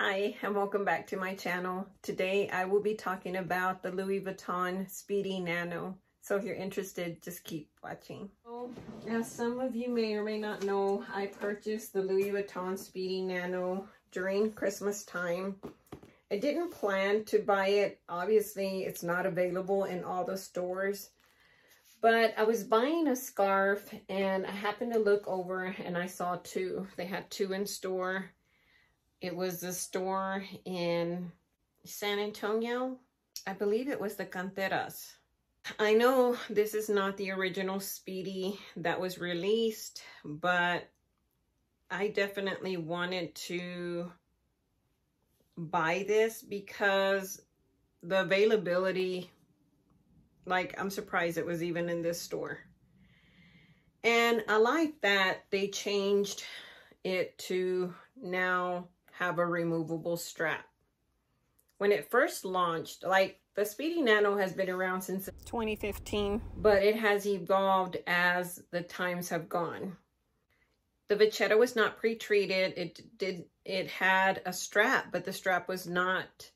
Hi, and welcome back to my channel. Today I will be talking about the Louis Vuitton Speedy Nano. So if you're interested, just keep watching. As some of you may or may not know, I purchased the Louis Vuitton Speedy Nano during Christmas time. I didn't plan to buy it. Obviously, it's not available in all the stores. But I was buying a scarf and I happened to look over and I saw two. They had two in store. It was the store in San Antonio. I believe it was the Canteras. I know this is not the original Speedy that was released, but I definitely wanted to buy this because the availability, like I'm surprised it was even in this store. And I like that they changed it to now have a removable strap. When it first launched, like the Speedy Nano has been around since 2015, but it has evolved as the times have gone. The Vachetta was not pre-treated. It did it had a strap, but the strap was not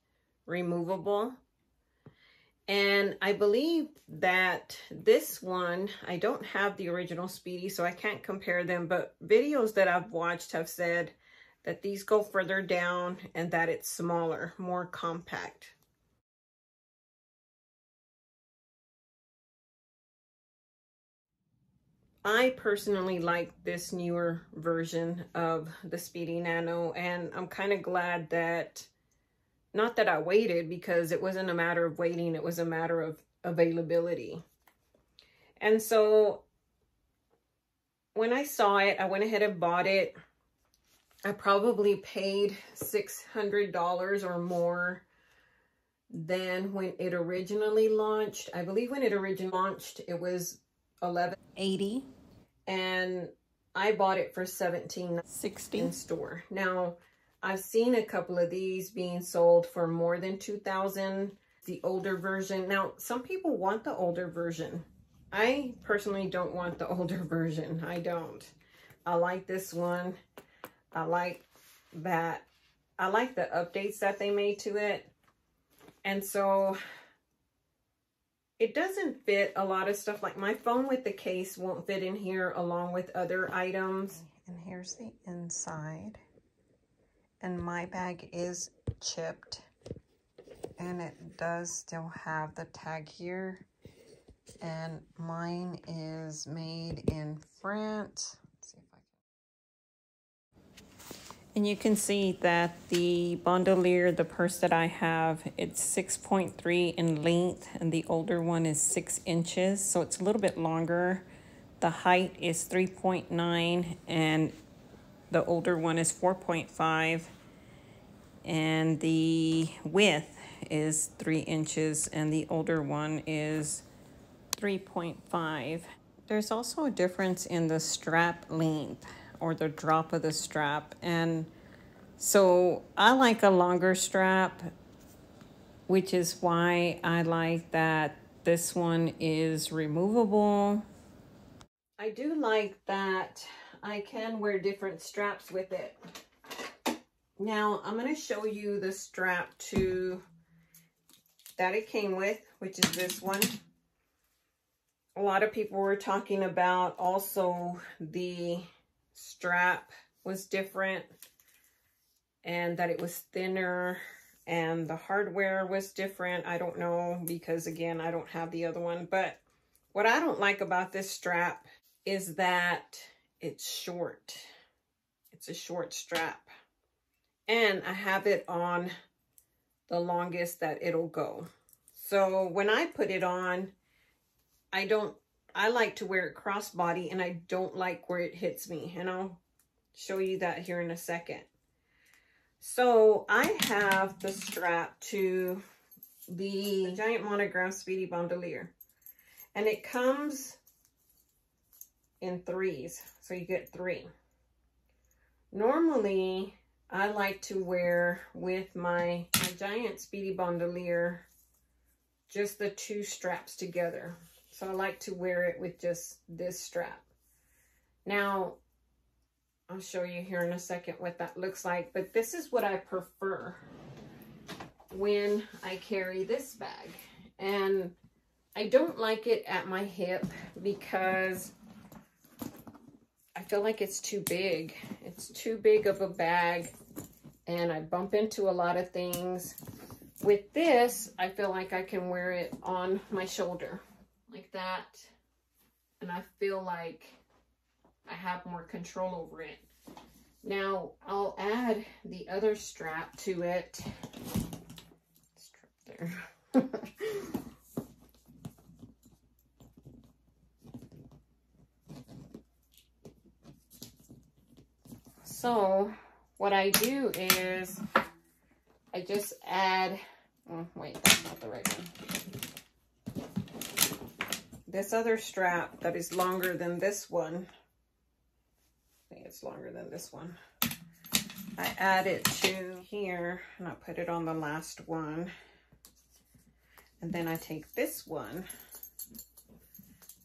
removable. And I believe that this one, I don't have the original Speedy, so I can't compare them, but videos that I've watched have said that these go further down and that it's smaller, more compact. I personally like this newer version of the Speedy Nano and I'm kind of glad that, not that I waited because it wasn't a matter of waiting, it was a matter of availability. And so when I saw it, I went ahead and bought it. I probably paid $600 or more than when it originally launched. I believe when it originally launched, it was 1180 and I bought it for 1760 in store. Now, I've seen a couple of these being sold for more than 2000 the older version. Now, some people want the older version. I personally don't want the older version. I don't. I like this one. I like that. I like the updates that they made to it. And so it doesn't fit a lot of stuff. Like my phone with the case won't fit in here along with other items. And here's the inside. And my bag is chipped. And it does still have the tag here. And mine is made in France. And you can see that the bandolier, the purse that I have, it's 6.3 in length and the older one is 6 inches. So it's a little bit longer. The height is 3.9 and the older one is 4.5 and the width is 3 inches and the older one is 3.5. There's also a difference in the strap length or the drop of the strap. And so I like a longer strap, which is why I like that this one is removable. I do like that I can wear different straps with it. Now I'm going to show you the strap to that it came with, which is this one. A lot of people were talking about also the strap was different and that it was thinner and the hardware was different. I don't know because again, I don't have the other one, but what I don't like about this strap is that it's short. It's a short strap and I have it on the longest that it'll go. So when I put it on, I don't I like to wear it crossbody and I don't like where it hits me. And I'll show you that here in a second. So I have the strap to the Giant Monogram Speedy Bandolier. And it comes in threes. So you get three. Normally, I like to wear with my, my Giant Speedy Bandolier just the two straps together. So I like to wear it with just this strap. Now, I'll show you here in a second what that looks like, but this is what I prefer when I carry this bag. And I don't like it at my hip because I feel like it's too big. It's too big of a bag and I bump into a lot of things. With this, I feel like I can wear it on my shoulder like that. And I feel like I have more control over it. Now, I'll add the other strap to it. Strap there. so, what I do is I just add, oh, wait, that's not the right one. This other strap that is longer than this one, I think it's longer than this one. I add it to here and I put it on the last one. And then I take this one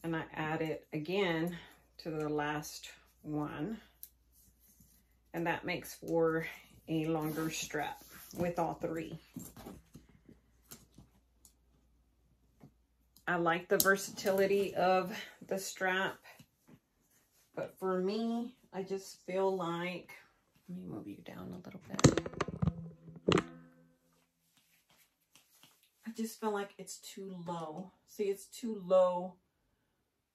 and I add it again to the last one. And that makes for a longer strap with all three. I like the versatility of the strap, but for me, I just feel like, let me move you down a little bit. I just feel like it's too low. See, it's too low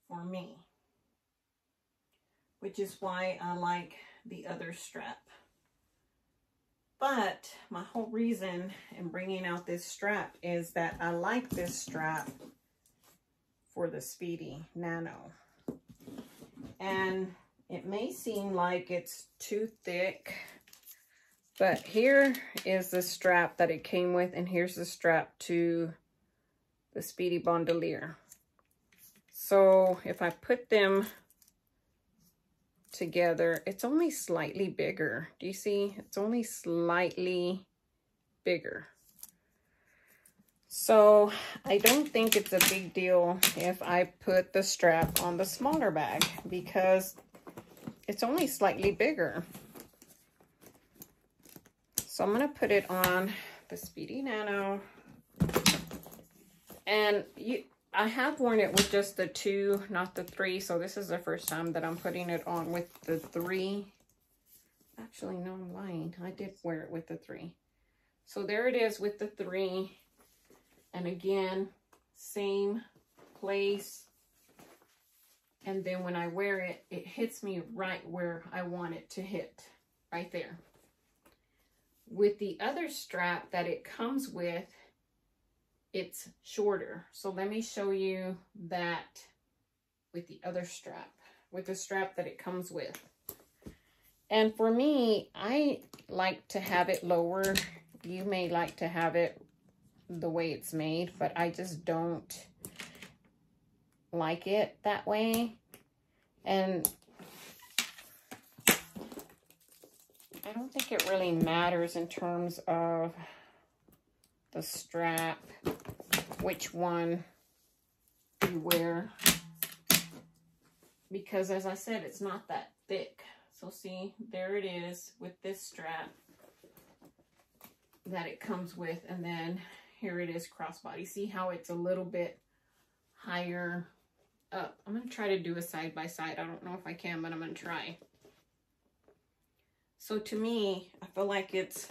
for me, which is why I like the other strap. But my whole reason in bringing out this strap is that I like this strap for the Speedy Nano. And it may seem like it's too thick, but here is the strap that it came with, and here's the strap to the Speedy Bandolier. So if I put them together. It's only slightly bigger. Do you see? It's only slightly bigger. So I don't think it's a big deal if I put the strap on the smaller bag because it's only slightly bigger. So I'm going to put it on the Speedy Nano. And you, I have worn it with just the two, not the three. So this is the first time that I'm putting it on with the three. Actually, no, I'm lying. I did wear it with the three. So there it is with the three. And again, same place. And then when I wear it, it hits me right where I want it to hit, right there. With the other strap that it comes with, it's shorter. So let me show you that with the other strap, with the strap that it comes with. And for me, I like to have it lower. You may like to have it the way it's made, but I just don't like it that way. And I don't think it really matters in terms of the strap, which one you wear. Because as I said, it's not that thick. So see, there it is with this strap that it comes with. And then here it is crossbody. See how it's a little bit higher up. I'm going to try to do a side by side. I don't know if I can, but I'm going to try. So to me, I feel like it's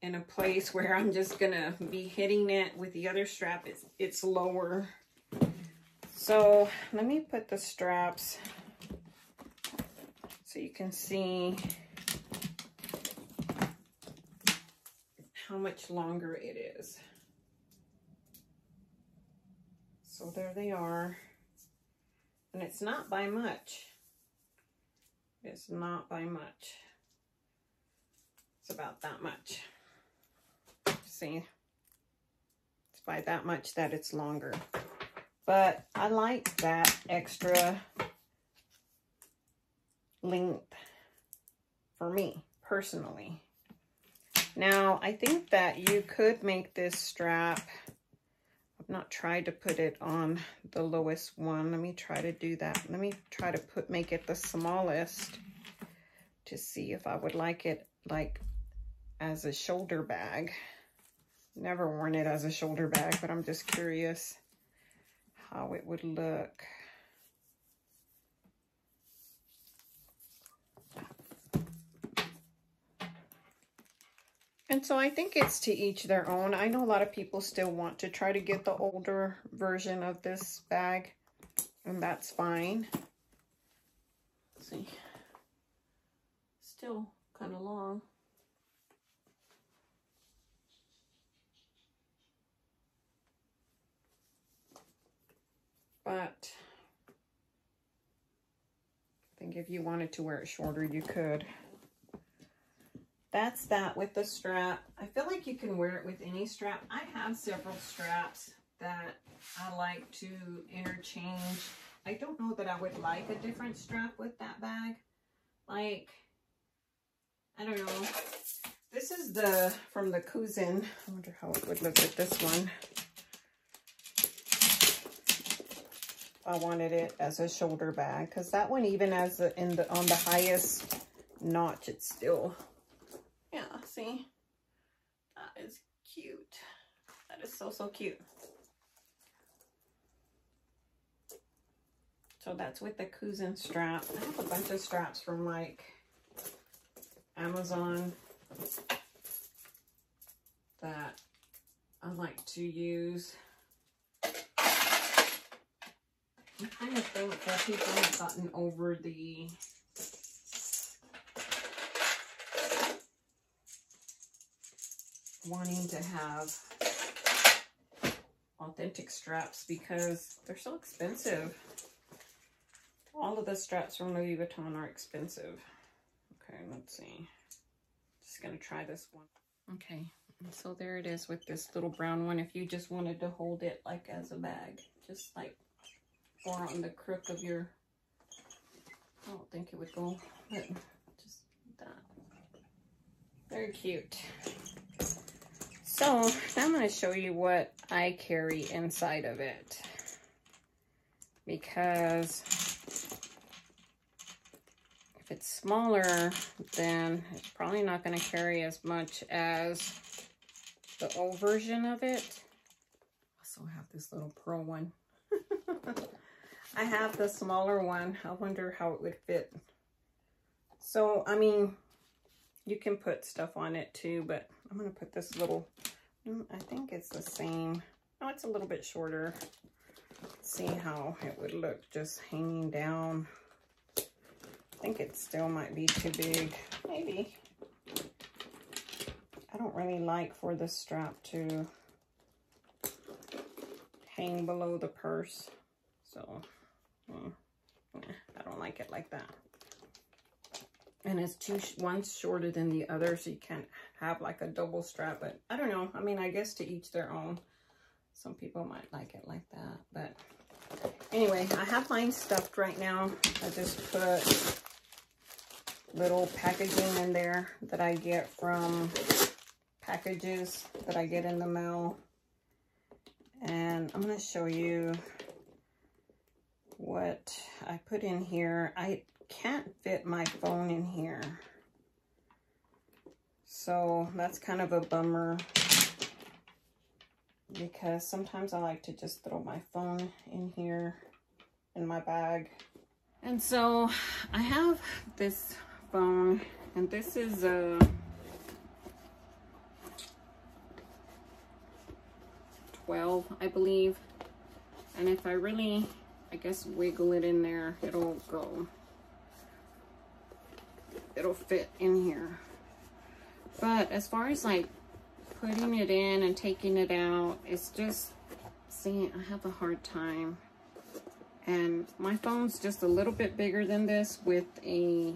in a place where I'm just gonna be hitting it with the other strap. It's, it's lower. So let me put the straps so you can see how much longer it is. So there they are. And it's not by much. It's not by much. It's about that much see. It's by that much that it's longer. But I like that extra length for me, personally. Now, I think that you could make this strap, I've not tried to put it on the lowest one. Let me try to do that. Let me try to put make it the smallest to see if I would like it like as a shoulder bag. Never worn it as a shoulder bag, but I'm just curious how it would look. And so I think it's to each their own. I know a lot of people still want to try to get the older version of this bag, and that's fine. Let's see. Still kind of long. But I think if you wanted to wear it shorter, you could that's that with the strap. I feel like you can wear it with any strap. I have several straps that I like to interchange. I don't know that I would like a different strap with that bag. Like, I don't know. This is the, from the Kuzin. I wonder how it would look with this one. I wanted it as a shoulder bag because that one even as a, in the on the highest notch it's still see? That is cute. That is so, so cute. So that's with the Kuzin strap. I have a bunch of straps from like Amazon that I like to use. I kind of think that people have gotten over the wanting to have authentic straps because they're so expensive. All of the straps from Louis Vuitton are expensive. Okay, let's see. Just gonna try this one. Okay, so there it is with this little brown one. If you just wanted to hold it like as a bag, just like or on the crook of your, I don't think it would go, but just that. Very cute. So I'm going to show you what I carry inside of it. Because if it's smaller, then it's probably not going to carry as much as the old version of it. I also have this little pearl one. I have the smaller one. I wonder how it would fit. So, I mean, you can put stuff on it too, but I'm going to put this little, mm, I think it's the same. Oh, it's a little bit shorter. Let's see how it would look just hanging down. I think it still might be too big. Maybe. I don't really like for the strap to hang below the purse. So, mm, I don't like it like that and it's two one's shorter than the other so you can't have like a double strap but i don't know. I mean i guess to each their own. Some people might like it like that but anyway i have mine stuffed right now. I just put little packaging in there that i get from packages that i get in the mail. And i'm going to show you what i put in here i can't fit my phone in here. So that's kind of a bummer because sometimes I like to just throw my phone in here in my bag. And so I have this phone and this is a twelve, I believe. And if I really, I guess, wiggle it in there, it'll go it'll fit in here. But as far as like putting it in and taking it out, it's just, see, I have a hard time. And my phone's just a little bit bigger than this with a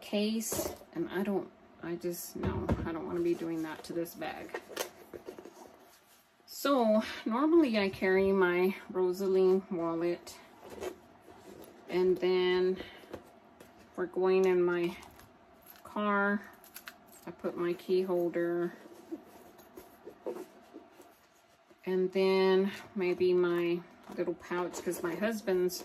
case. And I don't, I just, no, I don't want to be doing that to this bag. So, normally I carry my Rosalie wallet. And then for going in my car. I put my key holder and then maybe my little pouch because my husband's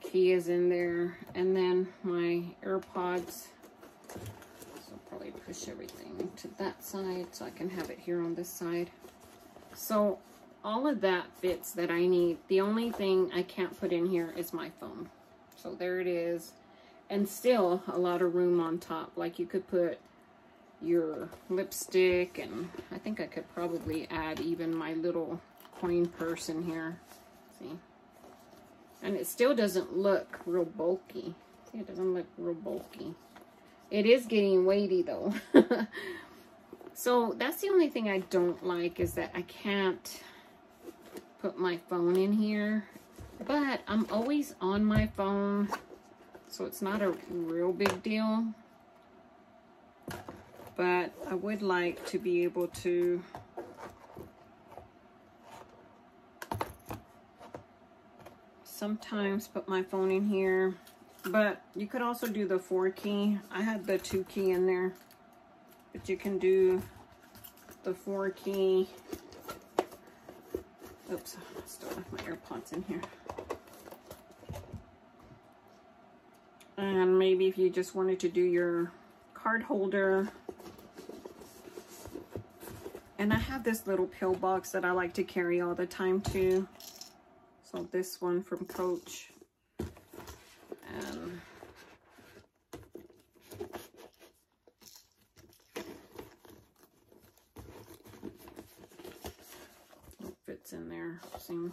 key is in there. And then my AirPods. So I'll probably push everything to that side so I can have it here on this side. So all of that fits that I need. The only thing I can't put in here is my phone. So there it is. And still a lot of room on top. Like you could put your lipstick and I think I could probably add even my little coin purse in here. See? And it still doesn't look real bulky. See, it doesn't look real bulky. It is getting weighty though. so that's the only thing I don't like is that I can't put my phone in here. But I'm always on my phone. So it's not a real big deal. But I would like to be able to sometimes put my phone in here. But you could also do the four key. I had the two key in there. But you can do the four key. Oops, I still have my AirPods in here. And maybe if you just wanted to do your card holder. And I have this little pill box that I like to carry all the time too. So this one from Coach. And it fits in there. See?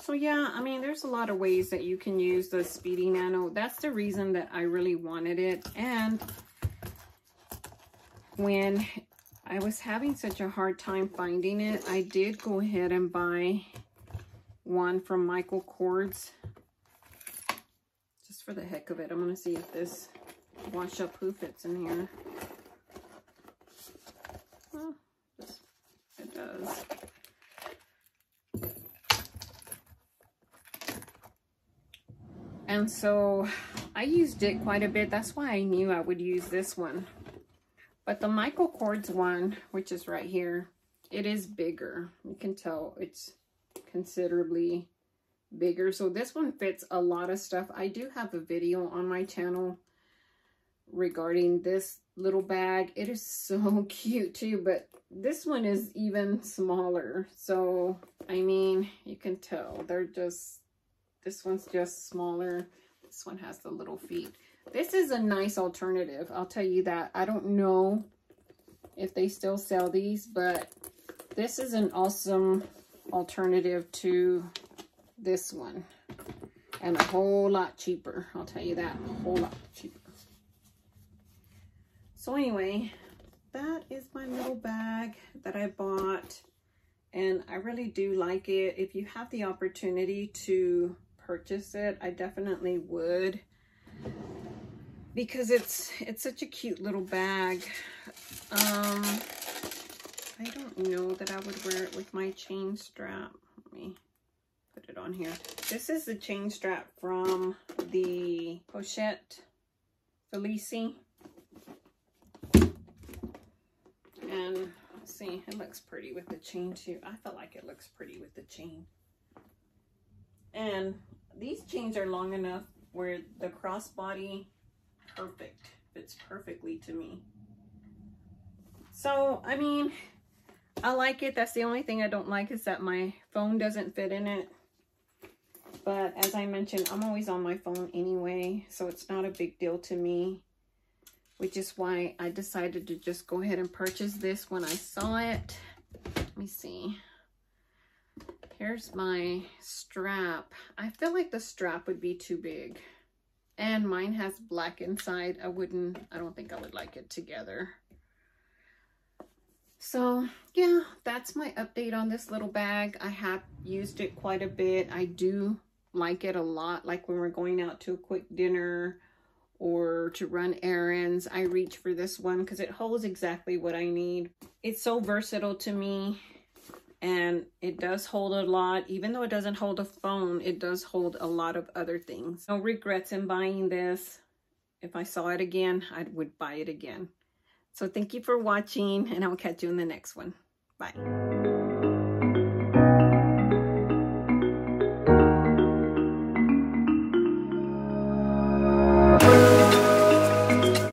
So yeah, I mean, there's a lot of ways that you can use the Speedy Nano. That's the reason that I really wanted it. And when I was having such a hard time finding it, I did go ahead and buy one from Michael Kors. Just for the heck of it. I'm going to see if this wash up who fits in here. Well, it does. And so I used it quite a bit. That's why I knew I would use this one. But the Michael Kors one, which is right here, it is bigger. You can tell it's considerably bigger. So this one fits a lot of stuff. I do have a video on my channel regarding this little bag. It is so cute too, but this one is even smaller. So, I mean, you can tell they're just this one's just smaller. This one has the little feet. This is a nice alternative. I'll tell you that. I don't know if they still sell these, but this is an awesome alternative to this one. And a whole lot cheaper. I'll tell you that. A whole lot cheaper. So anyway, that is my little bag that I bought. And I really do like it. If you have the opportunity to purchase it, I definitely would because it's it's such a cute little bag. Um, I don't know that I would wear it with my chain strap. Let me put it on here. This is the chain strap from the Pochette Felicie. And see, it looks pretty with the chain too. I feel like it looks pretty with the chain. And these chains are long enough where the crossbody perfect fits perfectly to me. So i mean i like it. That's the only thing i don't like is that my phone doesn't fit in it. But as i mentioned i'm always on my phone anyway so it's not a big deal to me which is why i decided to just go ahead and purchase this when i saw it. Let me see Here's my strap. I feel like the strap would be too big. And mine has black inside. I wouldn't, I don't think I would like it together. So yeah, that's my update on this little bag. I have used it quite a bit. I do like it a lot. Like when we're going out to a quick dinner or to run errands, I reach for this one because it holds exactly what I need. It's so versatile to me and it does hold a lot. Even though it doesn't hold a phone it does hold a lot of other things. No regrets in buying this. If i saw it again i would buy it again. So thank you for watching and i'll catch you in the next one. Bye